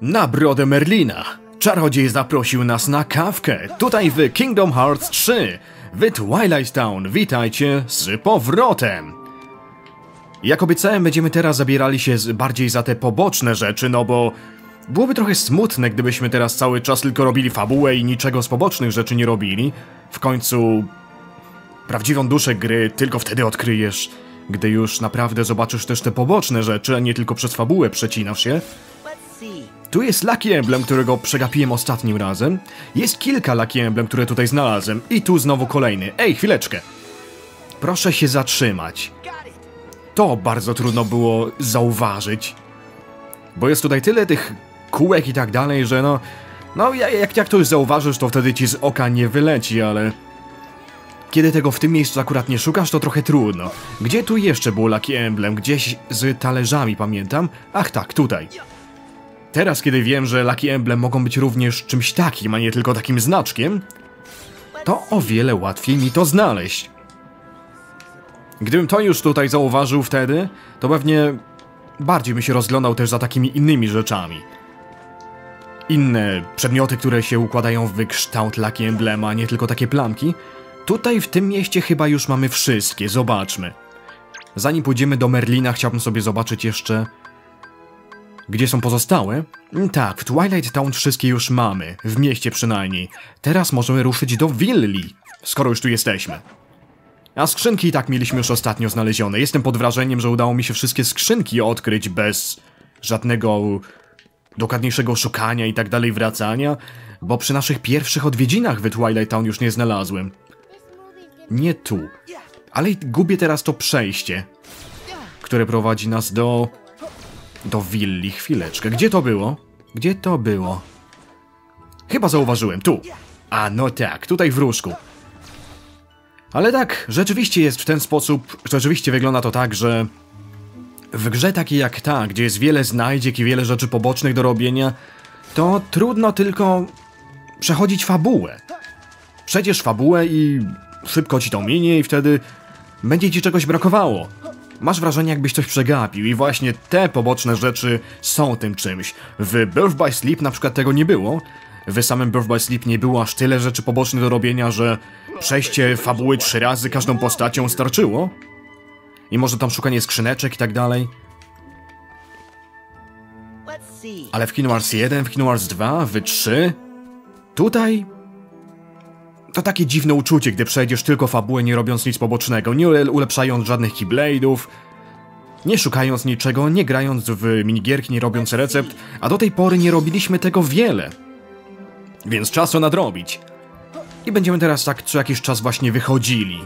Na brodę Merlina. Czarodziej zaprosił nas na kawkę, tutaj w Kingdom Hearts 3, w Twilight Town. Witajcie z powrotem. Jak obiecałem, będziemy teraz zabierali się bardziej za te poboczne rzeczy, no bo byłoby trochę smutne, gdybyśmy teraz cały czas tylko robili fabułę i niczego z pobocznych rzeczy nie robili. W końcu prawdziwą duszę gry tylko wtedy odkryjesz, gdy już naprawdę zobaczysz też te poboczne rzeczy, a nie tylko przez fabułę przecinasz się. Let's see. Tu jest Lucky Emblem, którego przegapiłem ostatnim razem. Jest kilka Lucky Emblem, które tutaj znalazłem. I tu znowu kolejny. Ej, chwileczkę. Proszę się zatrzymać. To bardzo trudno było zauważyć. Bo jest tutaj tyle tych kółek i tak dalej, że no... No, ja- jak, jak to już zauważysz, to wtedy ci z oka nie wyleci, ale... Kiedy tego w tym miejscu akurat nie szukasz, to trochę trudno. Gdzie tu jeszcze był Lucky Emblem? Gdzieś z talerzami, pamiętam? Ach tak, tutaj. Teraz, kiedy wiem, że Lucky Emblem mogą być również czymś takim, a nie tylko takim znaczkiem, to o wiele łatwiej mi to znaleźć. Gdybym to już tutaj zauważył wtedy, to pewnie bardziej bym się rozglądał też za takimi innymi rzeczami. Inne przedmioty, które się układają w kształt Lucky Emblema, nie tylko takie plamki. Tutaj w tym mieście chyba już mamy wszystkie, zobaczmy. Zanim pójdziemy do Merlina, chciałbym sobie zobaczyć jeszcze... Gdzie są pozostałe? Mm, Tak, w Twilight Town wszystkie już mamy, w mieście przynajmniej. Teraz możemy ruszyć do Willi, skoro już tu jesteśmy. A skrzynki i tak mieliśmy już ostatnio znalezione. Jestem pod wrażeniem, że udało mi się wszystkie skrzynki odkryć bez żadnego dokładniejszego szukania i tak dalej wracania, bo przy naszych pierwszych odwiedzinach w Twilight Town już nie znalazłem. Nie tu. Ale gubię teraz to przejście, które prowadzi nas do... do willi. Chwileczkę. Gdzie to było? Gdzie to było? Chyba zauważyłem. Tu. A no tak, tutaj w różku. Ale tak, rzeczywiście jest w ten sposób, rzeczywiście wygląda to tak, że w grze takiej jak ta, gdzie jest wiele znajdziek i wiele rzeczy pobocznych do robienia, to trudno tylko przechodzić fabułę. Przejdziesz fabułę i szybko ci to minie i wtedy będzie ci czegoś brakowało. Masz wrażenie, jakbyś coś przegapił i właśnie te poboczne rzeczy są tym czymś. W Birth by Sleep na przykład tego nie było. W samym Birth by Sleep nie było aż tyle rzeczy pobocznych do robienia, że przejście fabuły trzy razy każdą postacią starczyło. I może tam szukanie skrzyneczek i tak dalej. Ale w Kingdom Hearts 1, w Kingdom Hearts 2, w 3... Tutaj... To takie dziwne uczucie, gdy przejdziesz tylko fabułę, nie robiąc nic pobocznego, nie ule- ulepszając żadnych Keyblade'ów, nie szukając niczego, nie grając w minigierki, nie robiąc recept, a do tej pory nie robiliśmy tego wiele. Więc czas to nadrobić. I będziemy teraz tak co jakiś czas właśnie wychodzili,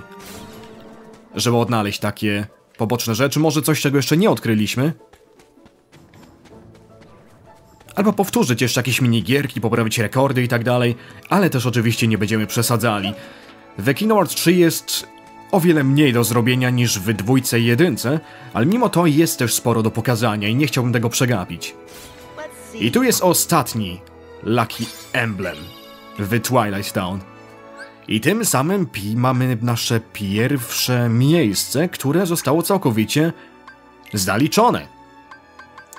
żeby odnaleźć takie poboczne rzeczy, może coś, czego jeszcze nie odkryliśmy. Albo powtórzyć jeszcze jakieś minigierki, poprawić rekordy i tak dalej, ale też oczywiście nie będziemy przesadzali. W Kingdom Hearts 3 jest o wiele mniej do zrobienia niż w dwójce i jedynce, ale mimo to jest też sporo do pokazania i nie chciałbym tego przegapić. I tu jest ostatni Lucky Emblem w Twilight Town. I tym samym pi mamy nasze pierwsze miejsce, które zostało całkowicie zaliczone.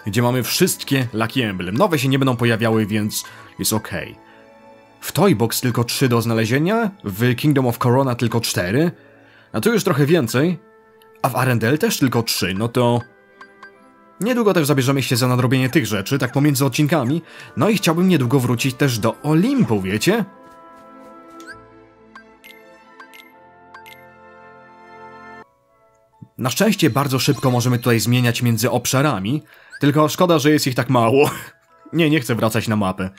Gdzie mamy wszystkie Lucky Emblem. Nowe się nie będą pojawiały, więc jest ok. W Toybox tylko 3 do znalezienia, w Kingdom of Corona tylko 4, a tu już trochę więcej, a w Arendelle też tylko 3, no to... Niedługo też zabierzemy się za nadrobienie tych rzeczy, tak pomiędzy odcinkami, no i chciałbym niedługo wrócić też do Olimpu, wiecie? Na szczęście bardzo szybko możemy tutaj zmieniać między obszarami, tylko szkoda, że jest ich tak mało. Nie, nie chcę wracać na mapę.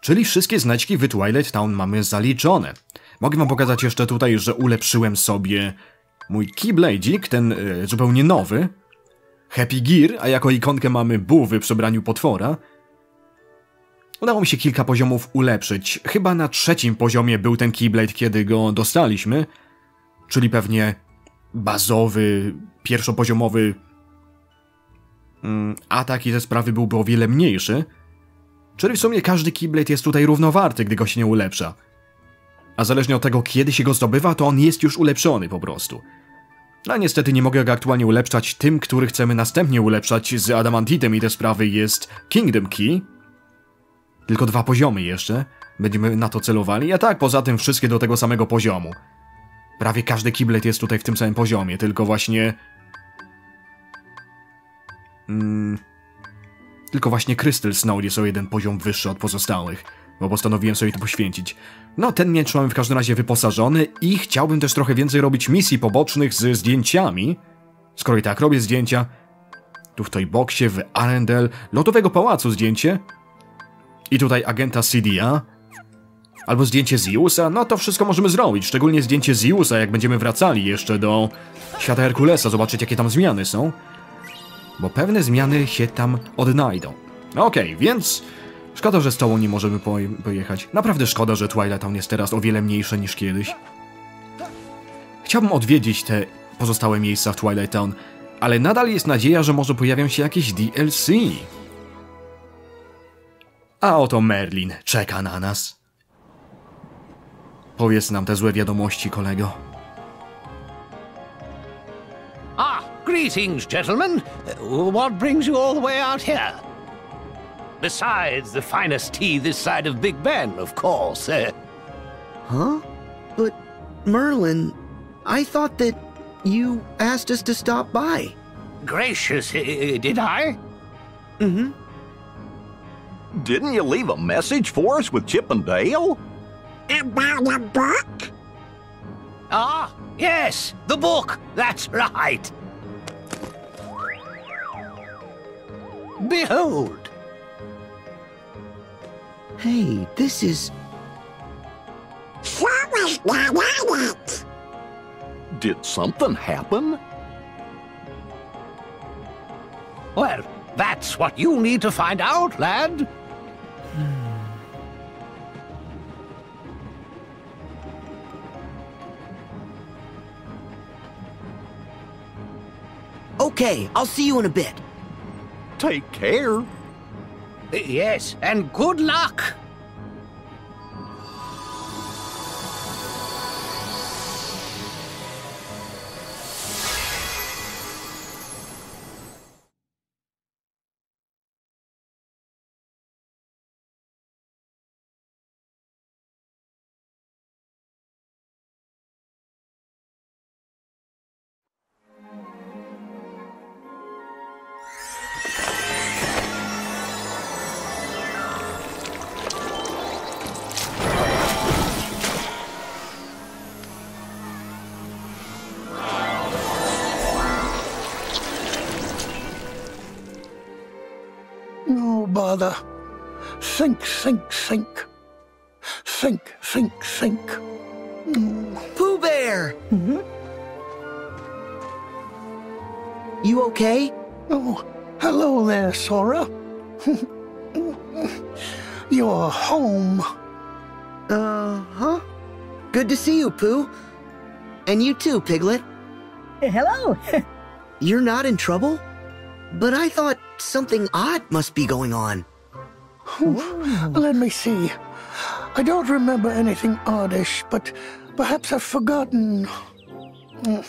Czyli wszystkie znaczki w Twilight Town mamy zaliczone. Mogę wam pokazać jeszcze tutaj, że ulepszyłem sobie mój Keyblade'ik, ten e, zupełnie nowy. Happy Gear, a jako ikonkę mamy buły w przebraniu potwora. Udało mi się kilka poziomów ulepszyć. Chyba na trzecim poziomie był ten Keyblade, kiedy go dostaliśmy. Czyli pewnie bazowy, pierwszopoziomowy atak i te sprawy byłby o wiele mniejszy. Czyli w sumie każdy Keyblade jest tutaj równowarty, gdy go się nie ulepsza. A zależnie od tego, kiedy się go zdobywa, to on jest już ulepszony po prostu. No niestety nie mogę go aktualnie ulepszać. Tym, który chcemy następnie ulepszać z Adamantitem i te sprawy jest Kingdom Key. Tylko dwa poziomy jeszcze. Będziemy na to celowali, a tak, poza tym wszystkie do tego samego poziomu. Prawie każdy kiblet jest tutaj w tym samym poziomie, tylko właśnie... Mm, tylko właśnie Crystal Snow jest o jeden poziom wyższy od pozostałych, bo postanowiłem sobie to poświęcić. No, ten miecz mamy w każdym razie wyposażony i chciałbym też trochę więcej robić misji pobocznych z zdjęciami. Skoro i tak robię zdjęcia, tu w tej boksie, w Arendelle, lotowego pałacu zdjęcie. I tutaj agenta CDA, albo zdjęcie Ziusa, no to wszystko możemy zrobić, szczególnie zdjęcie Ziusa, jak będziemy wracali jeszcze do świata Herkulesa, zobaczyć jakie tam zmiany są bo pewne zmiany się tam odnajdą. Okej, więc szkoda, że z tobą nie możemy poje- pojechać. Naprawdę szkoda, że Twilight Town jest teraz o wiele mniejsze niż kiedyś. Chciałbym odwiedzić te pozostałe miejsca w Twilight Town, ale nadal jest nadzieja, że może pojawią się jakieś DLC. A oto Merlin czeka na nas. Powiedz nam te złe wiadomości, kolego. Ah, greetings, gentlemen. Uh, What brings you all the way out here? Besides the finest tea this side of Big Ben, of course. Uh, Huh? But, Merlin, I thought that you asked us to stop by. gracious, uh, did I? Mm hmm. Didn't you leave a message for us with Chip and Dale? About a book? Ah, yes, the book. That's right. Behold. Hey, this is. What was that on it? Did something happen? Well, that's what you need to find out, lad. Okay, I'll see you in a bit. Take care. Yes, and good luck. No bother. Sink, sink, sink. Sink, sink, sink. Pooh Bear! Hmm. You okay? Oh, hello there, Sora. You're home. Uh huh. Good to see you, Pooh. And you too, Piglet. Hello. You're not in trouble? But I thought something odd must be going on. Let me see. I don't remember anything oddish, but perhaps I've forgotten. Mm.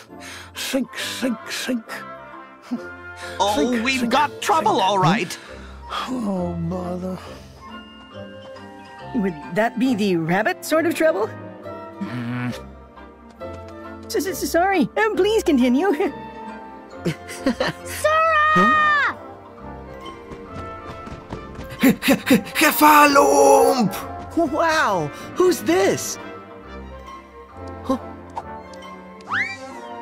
Sink, sink, sink. Oh, Sink, we've sink, got trouble, sink. all right. Oh, bother. Would that be the rabbit sort of trouble? S- s- Sorry. Um, please continue. Kefalump! Wow! Who's this?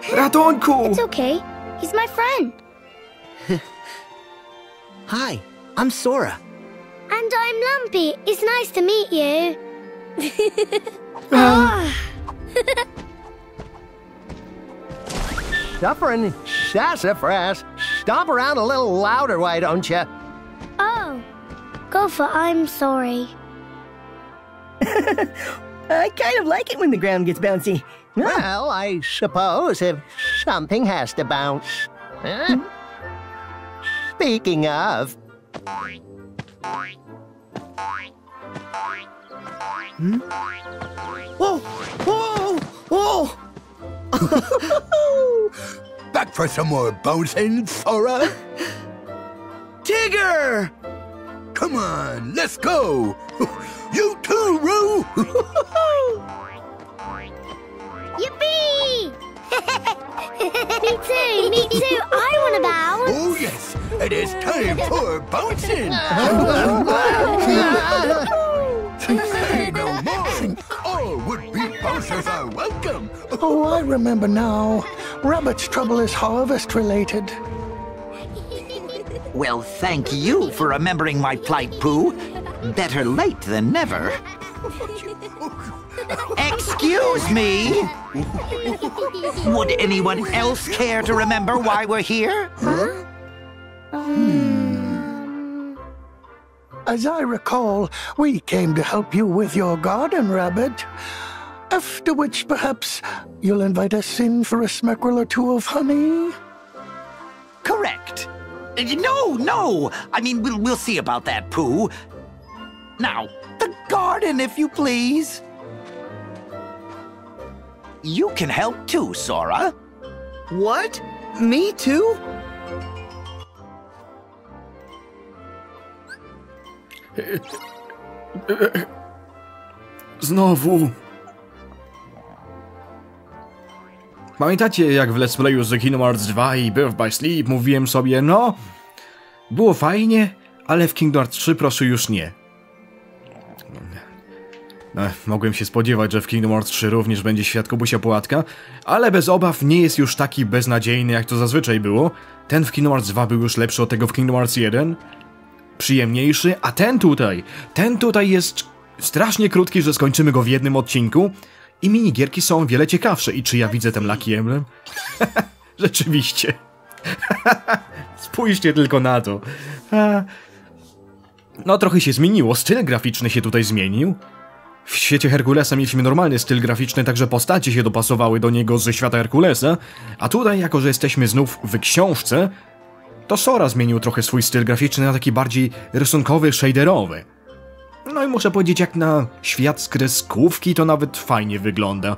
Ratunku! It's okay. He's my friend. Hi, I'm Sora. And I'm Lumpy. It's nice to meet you. Ah, Suffering sassafras. Stomp around a little louder, why don't you? Go for I'm sorry. I kind of like it when the ground gets bouncy. Oh, Well, I suppose if something has to bounce. Huh? Hmm? Speaking of, hmm? Whoa! Whoa! Whoa! Back for some more bouncing, Sora? Tigger! Come on, let's go. You too, Roo. Yippee! me too, me too. I want to bounce. oh yes, it is time for bouncing. Say no more. All would-be bouncers are welcome. Oh, I remember now. Rabbit's trouble is harvest related. Well, thank you for remembering my plight, Pooh. Better late than never. Excuse me? Would anyone else care to remember why we're here? Hmm. As I recall, we came to help you with your garden, Rabbit. After which, perhaps, you'll invite us in for a smackerel or two of honey? Correct. Uh, No, no. I mean, we'll, we'll see about that, Pooh. Now, the garden, if you please. You can help too, Sora. What? Me too? Znowu. Pamiętacie, jak w Let's Playu z Kingdom Hearts 2 i Birth by Sleep mówiłem sobie, no, było fajnie, ale w Kingdom Hearts 3 proszę już nie. No, mogłem się spodziewać, że w Kingdom Hearts 3 również będzie świat Kubusia Płatka, ale bez obaw nie jest już taki beznadziejny, jak to zazwyczaj było. Ten w Kingdom Hearts 2 był już lepszy od tego w Kingdom Hearts 1. Przyjemniejszy, a ten tutaj, ten tutaj jest strasznie krótki, że skończymy go w jednym odcinku. I minigierki są o wiele ciekawsze. I czy ja widzę ten Lucky Emblem? Rzeczywiście. Spójrzcie tylko na to. No, trochę się zmieniło. Styl graficzny się tutaj zmienił. W świecie Herkulesa mieliśmy normalny styl graficzny, także postacie się dopasowały do niego ze świata Herkulesa. A tutaj, jako że jesteśmy znów w książce, to Sora zmienił trochę swój styl graficzny na taki bardziej rysunkowy, shaderowy. No i muszę powiedzieć, jak na świat z kreskówki to nawet fajnie wygląda.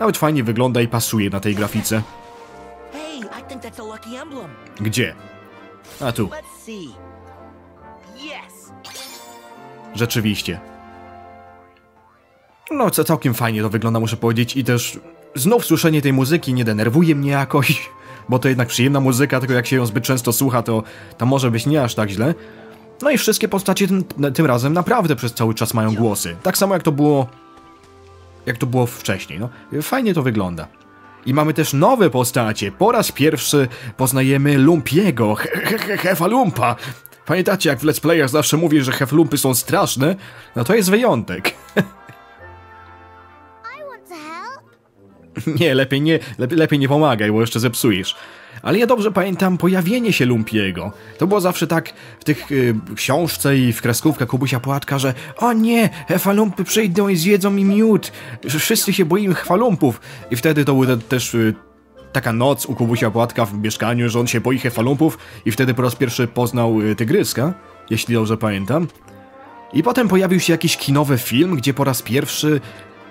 Nawet fajnie wygląda i pasuje na tej grafice. Gdzie? A tu, rzeczywiście. No, co całkiem fajnie to wygląda, muszę powiedzieć, i też znów słyszenie tej muzyki nie denerwuje mnie jakoś, bo to jednak przyjemna muzyka, tylko jak się ją zbyt często słucha, to, to może być nie aż tak źle. No i wszystkie postacie tym, tym razem naprawdę przez cały czas mają głosy. Tak samo jak to było. Jak to było wcześniej, no. Fajnie to wygląda. I mamy też nowe postacie. Po raz pierwszy poznajemy Lumpiego, he, he, he, Hefalumpa. Pamiętacie, jak w Let's Playach zawsze mówię, że Heflumpy są straszne? No to jest wyjątek. Nie, lepiej nie, lepiej, lepiej nie pomagaj, bo jeszcze zepsujesz. Ale ja dobrze pamiętam pojawienie się Lumpiego. To było zawsze tak w tych y, książce i w kreskówkach Kubusia Płatka, że o nie, hefalumpy przyjdą i zjedzą mi miód. Wszyscy się boimy hefalumpów. I wtedy to była te, też y, taka noc u Kubusia Płatka w mieszkaniu, że on się boi hefalumpów i wtedy po raz pierwszy poznał y, tygryska, jeśli dobrze pamiętam. I potem pojawił się jakiś kinowy film, gdzie po raz pierwszy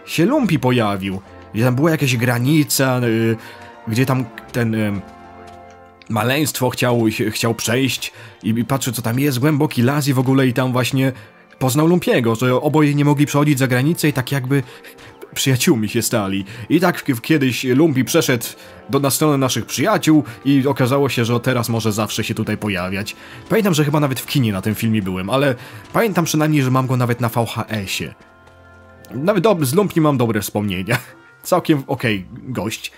się Lumpi pojawił. Gdzie tam była jakaś granica, y, gdzie tam ten y, maleństwo chciał, ch- chciał przejść i, i patrzy co tam jest, głęboki las i w ogóle i tam właśnie poznał Lumpiego, że oboje nie mogli przechodzić za granicę i tak jakby przyjaciółmi się stali. I tak kiedyś Lumpi przeszedł do, na stronę naszych przyjaciół i okazało się, że teraz może zawsze się tutaj pojawiać. Pamiętam, że chyba nawet w kinie na tym filmie byłem, ale pamiętam przynajmniej, że mam go nawet na VHS-ie. Nawet do, z Lumpi mam dobre wspomnienia. Całkiem okej gość.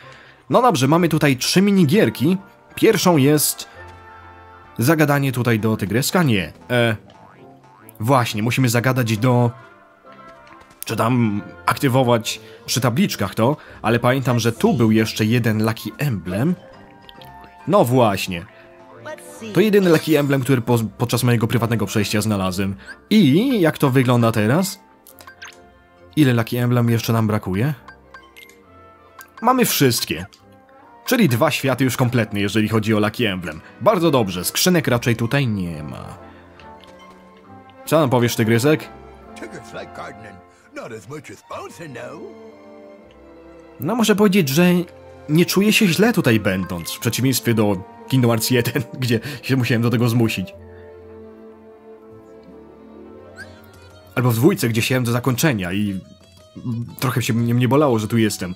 No dobrze, mamy tutaj trzy minigierki. Pierwszą jest... Zagadanie tutaj do tygryska? Nie. E... Właśnie, musimy zagadać do... Czy tam aktywować przy tabliczkach to, ale pamiętam, że tu był jeszcze jeden Lucky Emblem. No właśnie. To jedyny Lucky Emblem, który po, podczas mojego prywatnego przejścia znalazłem. I jak to wygląda teraz? Ile Lucky Emblem jeszcze nam brakuje? Mamy wszystkie. Czyli dwa światy już kompletne, jeżeli chodzi o Lucky Emblem. Bardzo dobrze, skrzynek raczej tutaj nie ma. Co nam powiesz, tygrysek? No. Muszę powiedzieć, że nie czuję się źle tutaj będąc, w przeciwieństwie do Kingdom Hearts 1, gdzie się musiałem do tego zmusić. albo w dwójce, gdzie siałem do zakończenia i trochę się mnie, mnie bolało, że tu jestem.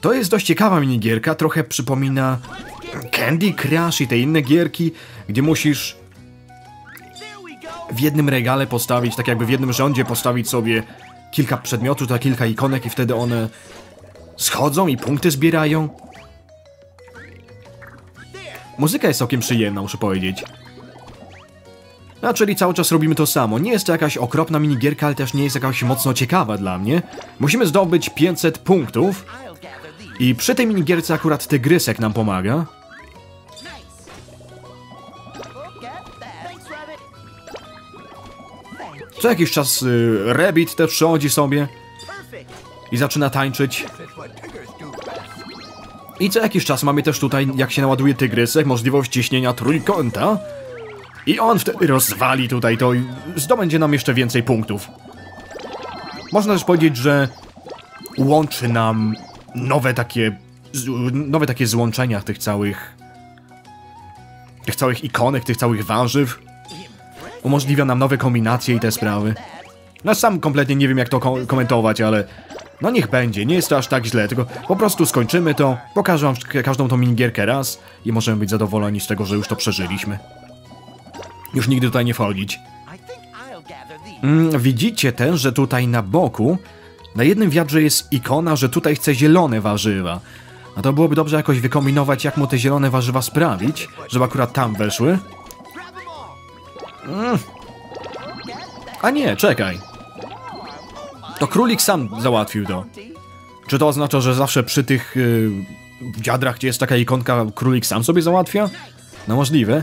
To jest dość ciekawa minigierka, trochę przypomina Candy Crush i te inne gierki, gdzie musisz w jednym regale postawić, tak jakby w jednym rządzie postawić sobie kilka przedmiotów, tak kilka ikonek i wtedy one schodzą i punkty zbierają. Muzyka jest całkiem przyjemna, muszę powiedzieć. A czyli cały czas robimy to samo. Nie jest to jakaś okropna minigierka, ale też nie jest jakaś mocno ciekawa dla mnie. Musimy zdobyć 500 punktów. I przy tej minigierce akurat tygrysek nam pomaga. Co jakiś czas y, Rabbit też przychodzi sobie i zaczyna tańczyć. I co jakiś czas mamy też tutaj, jak się naładuje tygrysek, możliwość ciśnienia trójkąta. I on wtedy rozwali tutaj to i zdobędzie nam jeszcze więcej punktów. Można też powiedzieć, że łączy nam nowe takie, nowe takie złączenia tych całych, tych całych ikonek, tych całych warzyw. Umożliwia nam nowe kombinacje i te sprawy. No sam kompletnie nie wiem jak to ko komentować, ale no niech będzie, nie jest to aż tak źle, tylko po prostu skończymy to, pokażę wam ka- każdą tą minigierkę raz i możemy być zadowoleni z tego, że już to przeżyliśmy. Już nigdy tutaj nie wchodzić. Mm, widzicie też, że tutaj na boku, na jednym wiadrze jest ikona, że tutaj chce zielone warzywa. A to byłoby dobrze jakoś wykombinować, jak mu te zielone warzywa sprawić, żeby akurat tam weszły. Mm. A nie, czekaj. To królik sam załatwił to. Czy to oznacza, że zawsze przy tych yy, wiadrach, gdzie jest taka ikonka, królik sam sobie załatwia? No możliwe.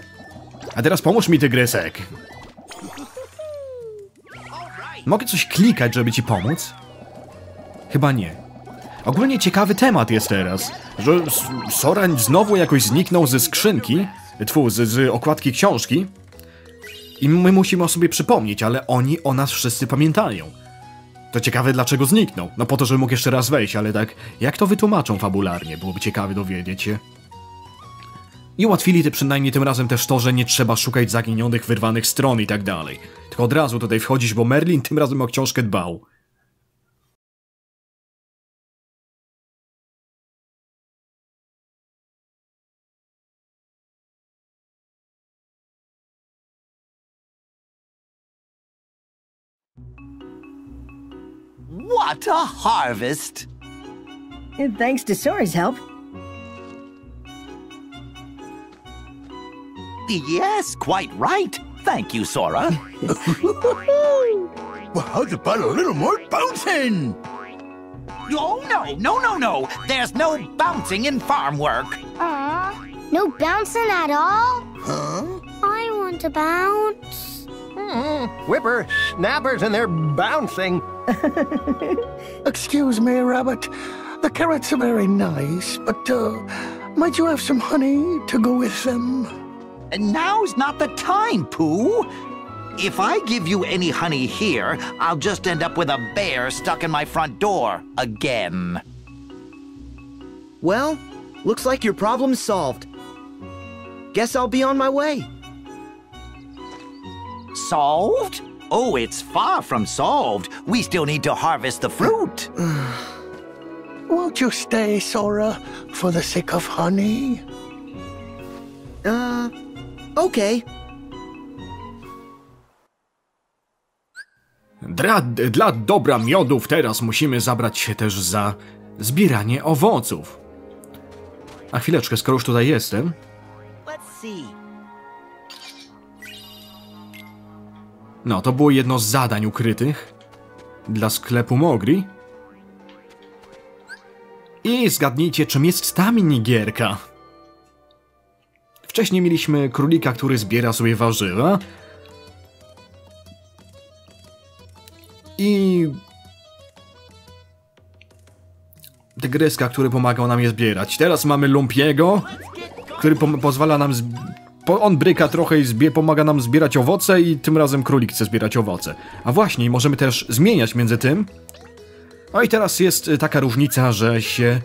A teraz pomóż mi, tygrysek. Mogę coś klikać, żeby ci pomóc? Chyba nie. Ogólnie ciekawy temat jest teraz, że Sorań znowu jakoś zniknął ze skrzynki, tfu, z, z okładki książki i my musimy o sobie przypomnieć, ale oni o nas wszyscy pamiętają. To ciekawe, dlaczego zniknął. No po to, żeby mógł jeszcze raz wejść, ale tak, jak to wytłumaczą fabularnie, byłoby ciekawe dowiedzieć się. I ułatwili ty przynajmniej tym razem też to, że nie trzeba szukać zaginionych, wyrwanych stron i tak dalej. Tylko od razu tutaj wchodzisz, bo Merlin tym razem o książkę dbał. What a harvest! And thanks to Sora's help. Yes, quite right. Thank you, Sora. Well, how's about a little more bouncing? oh, no, no, no, no. There's no bouncing in farm work. Aw, no bouncing at all? Huh? I want to bounce. Whipper snappers and they're bouncing. Excuse me, Rabbit. The carrots are very nice, but uh, might you have some honey to go with them? And now's not the time, Pooh. If I give you any honey here, I'll just end up with a bear stuck in my front door again. Well, looks like your problem's solved. Guess I'll be on my way. Solved? Oh, it's far from solved. We still need to harvest the fruit. Won't you stay, Sora, for the sake of honey? Uh, okay. Dla, dla dobra miodów teraz musimy zabrać się też za zbieranie owoców. A chwileczkę, skoro już tutaj jestem, Let's see. No to było jedno z zadań ukrytych dla sklepu Mogri. I zgadnijcie, czym jest ta minigierka. Wcześniej mieliśmy królika, który zbiera sobie warzywa. I... Tygryska, który pomagał nam je zbierać. Teraz mamy Lumpiego, który pozwala nam... on bryka trochę i zbie- pomaga nam zbierać owoce i tym razem królik chce zbierać owoce. A właśnie, możemy też zmieniać między tym. No i teraz jest y, taka różnica, że się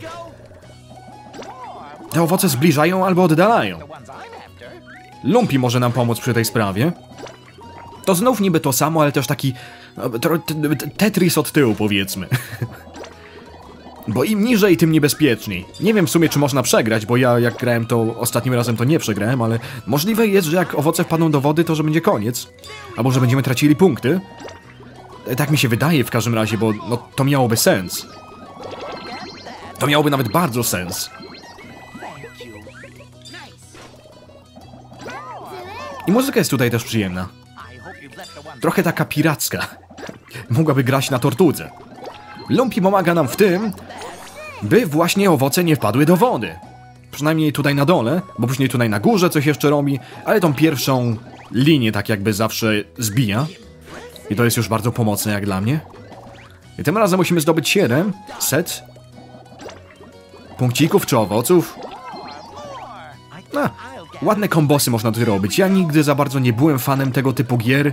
te owoce zbliżają albo oddalają. Lumpi może nam pomóc przy tej sprawie. To znów niby to samo, ale też taki no, Tetris od tyłu powiedzmy. Bo im niżej, tym niebezpieczniej. Nie wiem w sumie, czy można przegrać, bo ja jak grałem to ostatnim razem, to nie przegrałem, ale możliwe jest, że jak owoce wpadną do wody, to że będzie koniec. Albo że będziemy tracili punkty. E, Tak mi się wydaje w każdym razie, bo no, to miałoby sens. To miałoby nawet bardzo sens. I muzyka jest tutaj też przyjemna. Trochę taka piracka. Mogłaby grać na tortudze. Lumpy pomaga nam w tym, by właśnie owoce nie wpadły do wody. Przynajmniej tutaj na dole, bo później tutaj na górze coś jeszcze robi, ale tą pierwszą linię tak jakby zawsze zbija. I to jest już bardzo pomocne jak dla mnie. I tym razem musimy zdobyć 7 set punkcików czy owoców. A, ładne kombosy można tutaj robić. Ja nigdy za bardzo nie byłem fanem tego typu gier.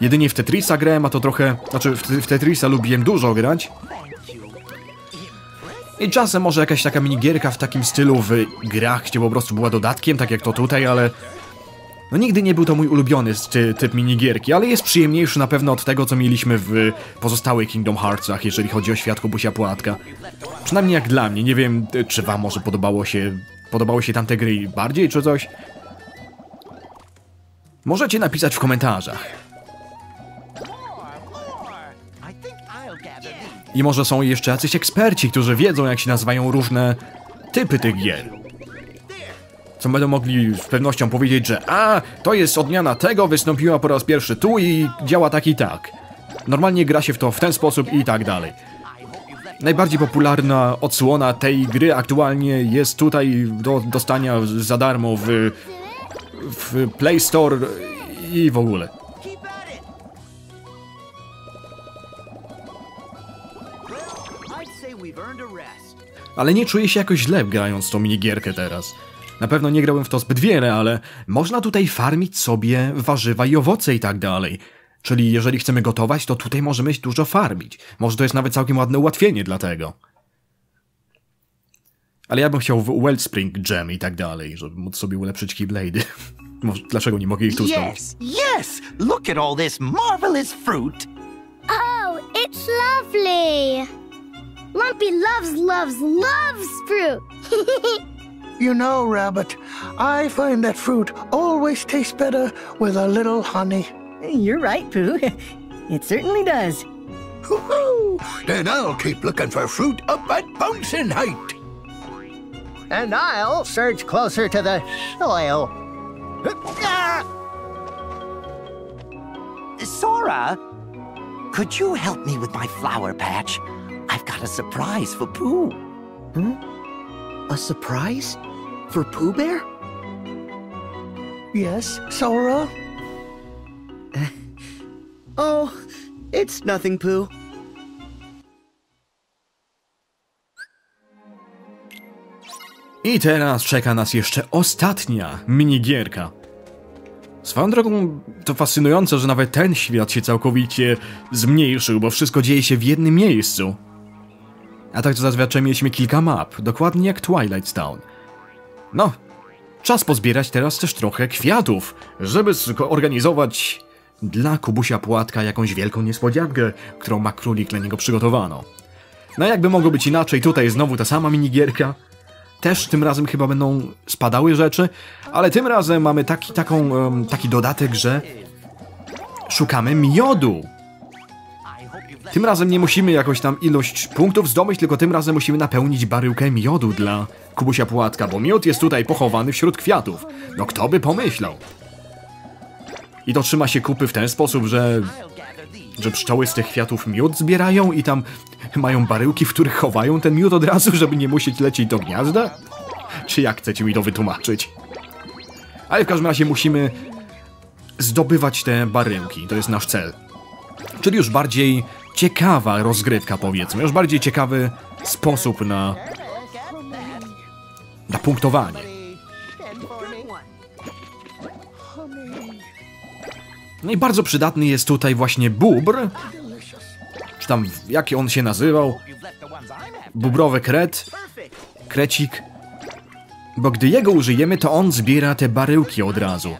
Jedynie w Tetrisa grałem, a to trochę... Znaczy, w, w Tetrisa lubiłem dużo grać. I czasem może jakaś taka minigierka w takim stylu w grach, gdzie po prostu była dodatkiem, tak jak to tutaj, ale... No nigdy nie był to mój ulubiony ty, typ minigierki, ale jest przyjemniejszy na pewno od tego, co mieliśmy w pozostałych Kingdom Heartsach, jeżeli chodzi o świat Kubusia Płatka. Przynajmniej jak dla mnie, nie wiem, czy wam może podobało się... Podobały się tamte gry bardziej, czy coś? Możecie napisać w komentarzach. I może są jeszcze jacyś eksperci, którzy wiedzą, jak się nazywają różne typy tych gier. Co będą mogli z pewnością powiedzieć, że a, to jest odmiana tego, wystąpiła po raz pierwszy tu i działa tak i tak. Normalnie gra się w to w ten sposób i tak dalej. Najbardziej popularna odsłona tej gry aktualnie jest tutaj do dostania za darmo w, w Play Store i w ogóle. Ale nie czuję się jakoś źle grając tą minigierkę teraz. Na pewno nie grałem w to zbyt wiele, ale można tutaj farmić sobie warzywa i owoce i tak dalej. Czyli jeżeli chcemy gotować, to tutaj możemy dużo farmić. Może to jest nawet całkiem ładne ułatwienie dla tego. Ale ja bym chciał w Wellspring Gem i tak dalej, żeby móc sobie ulepszyć Keyblade'y. Dlaczego nie mogę ich tu zdobyć? Yes, yes! Look at all this marvelous fruit! Oh, it's lovely. Lumpy loves, loves, loves fruit. You know, Rabbit, I find that fruit always tastes better with a little honey. You're right, Pooh. It certainly does. Woo-hoo! Then I'll keep looking for fruit up at Bouncing Height. And I'll search closer to the soil. Sora, could you help me with my flower patch? I've got a surprise for Pooh. A surprise? For Pooh Bear? Yes, Sora? Oh, it's nothing, Pooh. I teraz czeka nas jeszcze ostatnia minigierka. Swoją drogą to fascynujące, że nawet ten świat się całkowicie zmniejszył, bo wszystko dzieje się w jednym miejscu. A tak to zazwyczaj mieliśmy kilka map, dokładnie jak Twilight Town. No, czas pozbierać teraz też trochę kwiatów, żeby zorganizować dla Kubusia Płatka jakąś wielką niespodziankę, którą ma królik dla niego przygotowano. No jakby mogło być inaczej, tutaj znowu ta sama minigierka, też tym razem chyba będą spadały rzeczy, ale tym razem mamy taki, taką, em, taki dodatek, że szukamy miodu. Tym razem nie musimy jakoś tam ilość punktów zdobyć, tylko tym razem musimy napełnić baryłkę miodu dla Kubusia Płatka, bo miód jest tutaj pochowany wśród kwiatów. No kto by pomyślał? I to trzyma się kupy w ten sposób, że że pszczoły z tych kwiatów miód zbierają i tam mają baryłki, w których chowają ten miód od razu, żeby nie musieć lecieć do gniazda? Czy jak chcecie mi to wytłumaczyć? Ale w każdym razie musimy zdobywać te baryłki, to jest nasz cel. Czyli już bardziej ciekawa rozgrywka, powiedzmy, już bardziej ciekawy sposób na, na punktowanie. No i bardzo przydatny jest tutaj właśnie bubr. Czy tam, jak on się nazywał? Bubrowy kret. Krecik. Bo gdy jego użyjemy, to on zbiera te baryłki od razu.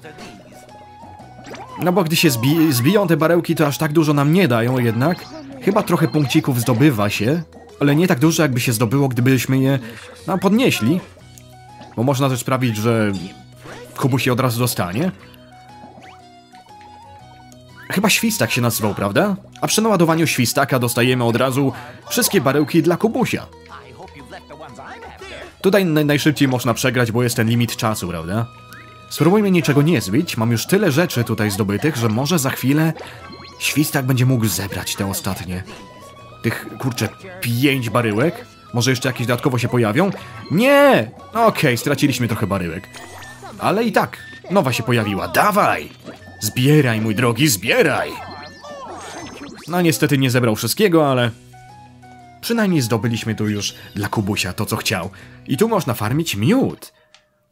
No bo gdy się zbi zbiją te barełki, to aż tak dużo nam nie dają jednak. Chyba trochę punkcików zdobywa się, ale nie tak dużo jakby się zdobyło, gdybyśmy je no, podnieśli. Bo można też sprawić, że Kubuś od razu dostanie. Chyba świstak się nazywał, prawda? A przy naładowaniu świstaka dostajemy od razu wszystkie barełki dla Kubusia. Tutaj naj- najszybciej można przegrać, bo jest ten limit czasu, prawda? Spróbujmy niczego nie zbić, mam już tyle rzeczy tutaj zdobytych, że może za chwilę świstak będzie mógł zebrać te ostatnie. Tych, kurczę, pięć baryłek? Może jeszcze jakieś dodatkowo się pojawią? Nie! Okej, straciliśmy trochę baryłek. Ale i tak, nowa się pojawiła. Dawaj! Zbieraj, mój drogi, zbieraj! No niestety nie zebrał wszystkiego, ale... Przynajmniej zdobyliśmy tu już dla Kubusia to, co chciał. I tu można farmić miód.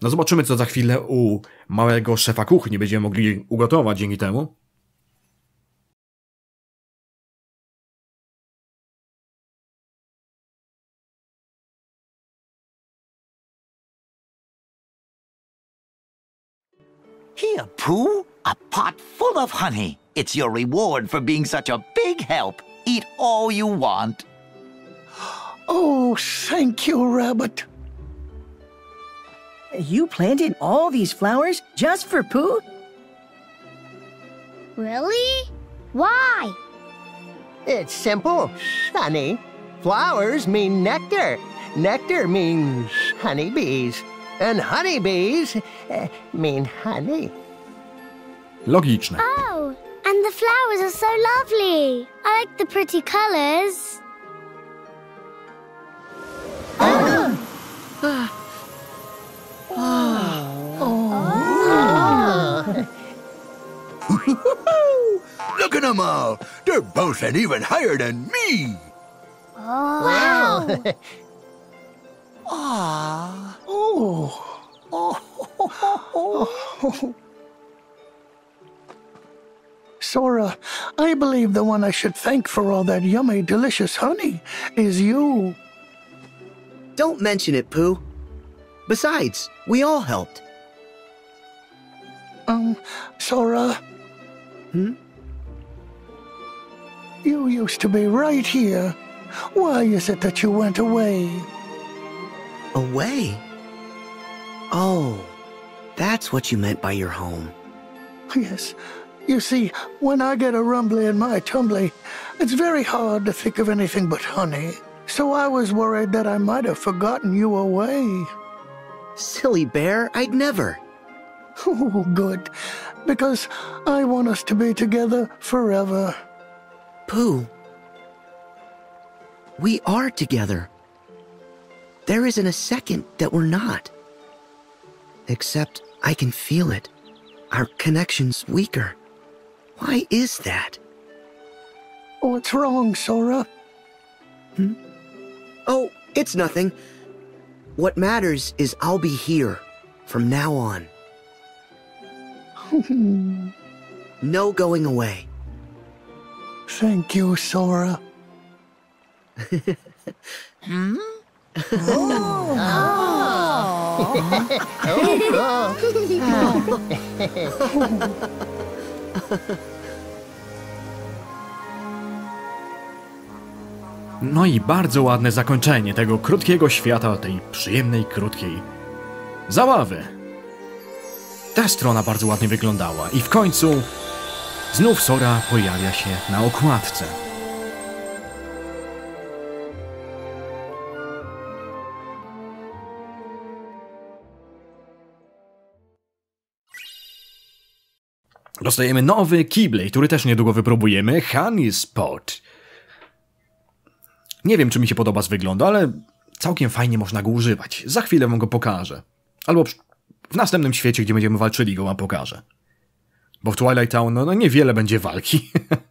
No zobaczymy, co za chwilę u małego szefa kuchni będziemy mogli ugotować dzięki temu. Pooh, a pot full of honey. It's your reward for being such a big help. Eat all you want. Oh, thank you, Rabbit. You planted all these flowers just for Pooh? Really? Why? It's simple, honey. Flowers mean nectar. Nectar means honeybees. And honeybees eh, mean honey. Logiczne. Oh, and the flowers are so lovely. I like the pretty colors. Look at them all. They're boasting even higher than me. Oh. Wow. Sora, I believe the one I should thank for all that yummy, delicious honey is you. Don't mention it, Pooh. Besides, we all helped. Um, Sora. Hmm? You used to be right here. Why is it that you went away? Away? Oh, that's what you meant by your home. Yes. You see, when I get a rumbly in my tumbly, it's very hard to think of anything but honey. So I was worried that I might have forgotten you away. Silly bear, I'd never. Oh, good. Because I want us to be together forever. Pooh. We are together. There isn't a second that we're not. Except I can feel it. Our connection's weaker. Why is that? Oh, What's wrong, Sora? Hmm? Oh, it's nothing. What matters is I'll be here from now on. No going away. Thank you, Sora. Hmm? Oh. Oh. No i bardzo ładne zakończenie tego krótkiego świata, tej przyjemnej, krótkiej zabawy. Ta strona bardzo ładnie wyglądała i w końcu znów Sora pojawia się na okładce. Dostajemy nowy Keyblade, który też niedługo wypróbujemy, Honey Spot. Nie wiem, czy mi się podoba z wyglądu, ale całkiem fajnie można go używać. Za chwilę wam go pokażę. Albo w następnym świecie, gdzie będziemy walczyli, go wam pokażę. Bo w Twilight Town, no, no niewiele będzie walki.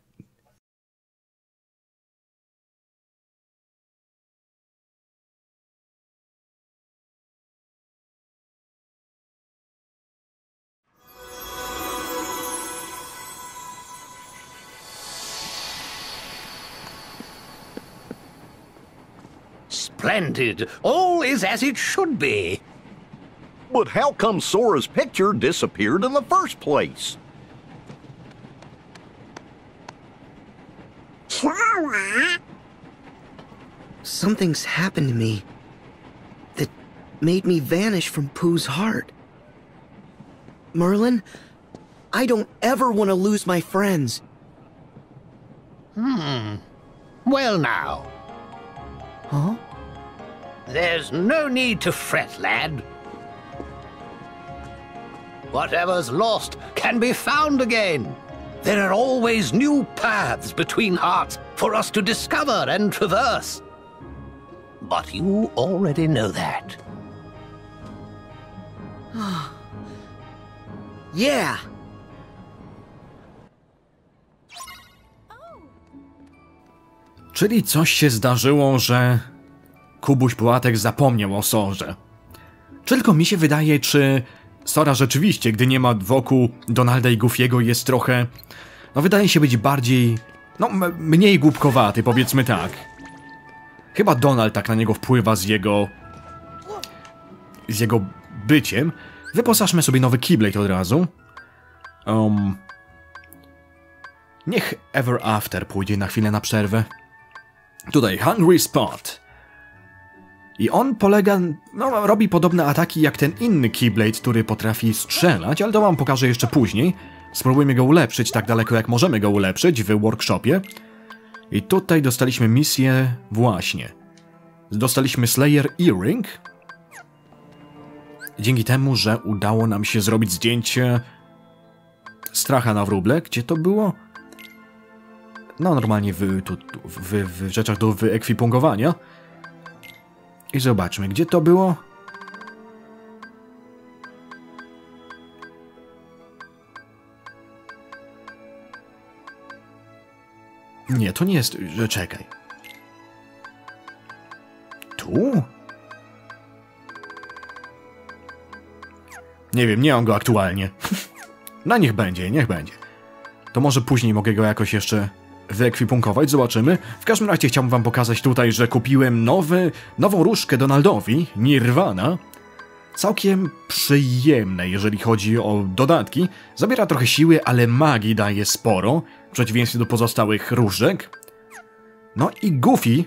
All is as it should be. But how come Sora's picture disappeared in the first place? Sora? Something's happened to me that made me vanish from Pooh's heart. Merlin, I don't ever want to lose my friends. Hmm. Well, now. Huh? There's no need to fret, lad. Whatever's lost can be found again. There are always new paths between hearts for us to discover and traverse. But you already know that. yeah. Czyli coś się zdarzyło, że Kubuś Płatek zapomniał o Sorze. Czy tylko mi się wydaje, czy Sora rzeczywiście, gdy nie ma wokół Donalda i Goofiego, jest trochę... No wydaje się być bardziej... No, mniej głupkowaty, powiedzmy tak. Chyba Donald tak na niego wpływa z jego... z jego byciem. Wyposażmy sobie nowy Keyblade od razu. Um... Niech Ever After pójdzie na chwilę na przerwę. Tutaj Hungry Spot. I on polega, no robi podobne ataki jak ten inny Keyblade, który potrafi strzelać, ale to wam pokażę jeszcze później. Spróbujmy go ulepszyć tak daleko jak możemy go ulepszyć w workshopie. I tutaj dostaliśmy misję właśnie. Dostaliśmy Slayer Earring. Dzięki temu, że udało nam się zrobić zdjęcie stracha na wróble. Gdzie to było? No normalnie w, tu, w, w rzeczach do wyekwipunkowania. I zobaczmy, gdzie to było? Nie, to nie jest... że Czekaj. Tu? Nie wiem, nie mam go aktualnie. no niech będzie, niech będzie. To może później mogę go jakoś jeszcze wyekwipunkować, zobaczymy. W każdym razie chciałbym wam pokazać tutaj, że kupiłem nowy, nową różkę Donaldowi, Nirvana. Całkiem przyjemne, jeżeli chodzi o dodatki. Zabiera trochę siły, ale magii daje sporo, w przeciwieństwie do pozostałych różek. No i Goofy,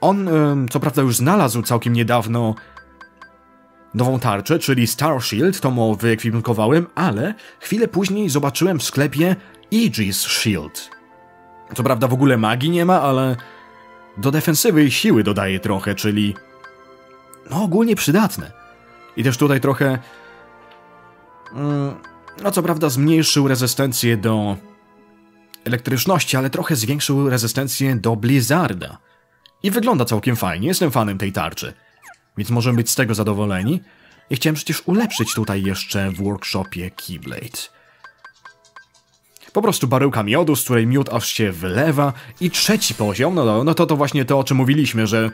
on co prawda już znalazł całkiem niedawno nową tarczę, czyli Star Shield, to mu wyekwipunkowałem, ale chwilę później zobaczyłem w sklepie Aegis Shield. Co prawda w ogóle magii nie ma, ale do defensywy siły dodaje trochę, czyli no ogólnie przydatne. I też tutaj trochę mm, no co prawda zmniejszył rezystencję do elektryczności, ale trochę zwiększył rezystencję do Blizzarda. I wygląda całkiem fajnie, jestem fanem tej tarczy. Więc możemy być z tego zadowoleni. I chciałem przecież ulepszyć tutaj jeszcze w workshopie Keyblade. Po prostu baryłka miodu, z której miód aż się wylewa. I trzeci poziom, no, no, to to właśnie to, o czym mówiliśmy, że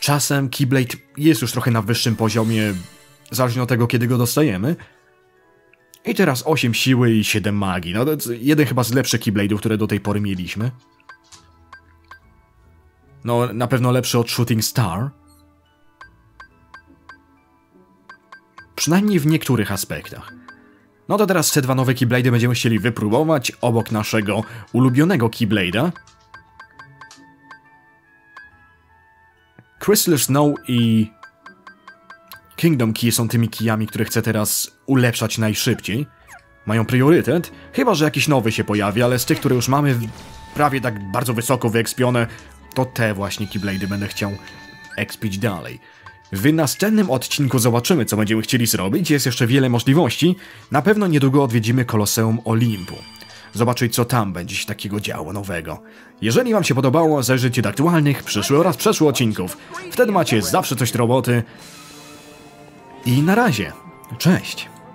czasem Keyblade jest już trochę na wyższym poziomie, zależnie od tego, kiedy go dostajemy. I teraz 8 siły i 7 magii. No to jeden chyba z lepszych Keyblade'ów, które do tej pory mieliśmy. No, na pewno lepszy od Shooting Star. Przynajmniej w niektórych aspektach. No to teraz te dwa nowe Keyblade'y będziemy chcieli wypróbować obok naszego ulubionego Keyblade'a. Crystal Snow i Kingdom Key są tymi kijami, które chcę teraz ulepszać najszybciej. Mają priorytet, chyba że jakiś nowy się pojawi, ale z tych, które już mamy prawie tak bardzo wysoko wyekspione, to te właśnie Keyblade'y będę chciał ekspić dalej. W następnym odcinku zobaczymy, co będziemy chcieli zrobić, jest jeszcze wiele możliwości. Na pewno niedługo odwiedzimy Koloseum Olimpu. Zobaczyć, co tam będzie się takiego działo nowego. Jeżeli wam się podobało, zajrzyjcie do aktualnych, przyszłych oraz przeszłych odcinków. Wtedy macie zawsze coś do roboty. I na razie. Cześć.